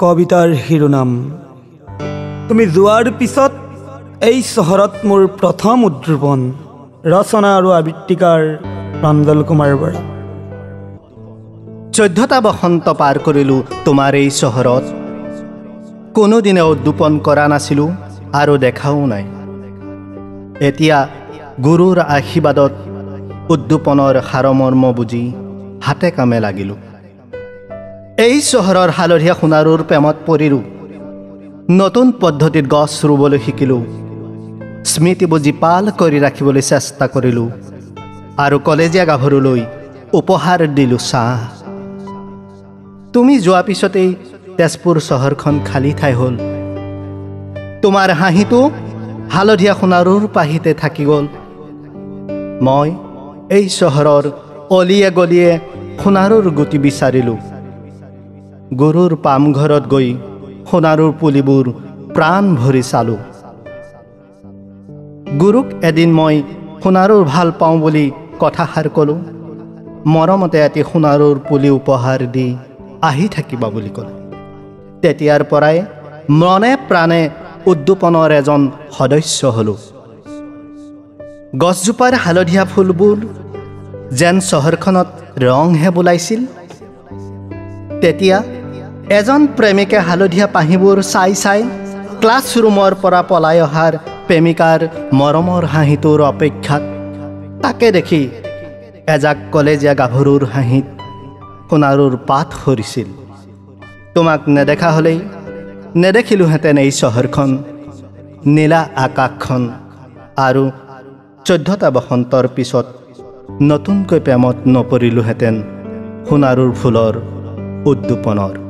কবিতাৰ শিৰোনাম। তুমি যোৱাৰ পিছত এই চহৰত মোৰ প্ৰথম উদ্ৰোপণ ৰচনা আৰু আবৃত্তিকাৰ প্ৰাঞ্জল কুমাৰ বৰা। চৈধ্যটা বসন্ত পাৰ কৰিলোঁ তোমাৰ এই চহৰত। কোনোদিনে উদ্দোপন কৰা নাছিলোঁ আৰু দেখাও নাই। এতিয়া গুৰুৰ আশীৰ্বাদত উদ্দোপনৰ সাৰমৰ্ম বুজি হাতে কামে লাগিলোঁ। এই চহৰৰ হালধীয়া সোণাৰুৰ প্ৰেমত পৰিলোঁ। নতুন পদ্ধতিত গছ ৰুবলৈ শিকিলোঁ। স্মৃতিবোৰ জীপাল কৰি ৰাখিবলৈ চেষ্টা কৰিলোঁ। আৰু কলেজীয়া গাভৰুলৈ উপহাৰ দিলোঁ চাহ। তুমি যোৱা পিছতেই তেজপুৰ চহৰখন খালী ঠাই হ'ল। তোমাৰ হাঁহিটো হালধীয়া সোণাৰুৰ পাহিতে থাকি গ'ল। মই এই চহৰৰ অলিয়ে গলিয়ে সোণাৰুৰ গুটি বিচাৰিলোঁ। গৰুৰ পামঘৰত গৈ সোণাৰুৰ পুলিবোৰ প্ৰাণ ভৰি চালোঁ। গুৰুক এদিন মই সোণাৰুৰ ভাল পাওঁ বুলি কথাষাৰ ক'লোঁ। মৰমতে এটি সোণাৰুৰ পুলি উপহাৰ দি আহি থাকিবা বুলি ক'লে। তেতিয়াৰ পৰাই মনে প্ৰাণে উদ্দোপনৰ এজন সদস্য হ'লোঁ। গছজোপাৰ হালধীয়া ফুলবোৰ যেন চহৰখনত ৰংহে বোলাইছিল। তেতিয়া এজন প্ৰেমিকে হালধীয়া পাহিবোৰ চাই চাই ক্লাছৰুমৰ পৰা পলাই অহাৰ প্ৰেমিকাৰ মৰমৰ হাঁহিটোৰ অপেক্ষাত তাকে দেখি এজাক কলেজীয়া গাভৰুৰ হাঁহিত সোণাৰুৰ পাত সৰিছিল। তোমাক নেদেখা হ'লেই নেদেখিলোহেঁতেন এই চহৰখন নীলা আকাশখন আৰু চৈধ্যটা বসন্তৰ পিছত নতুনকৈ প্ৰেমত নপৰিলোহেঁতেন সোণাৰুৰ ফুলৰ উদ্দোপনৰ।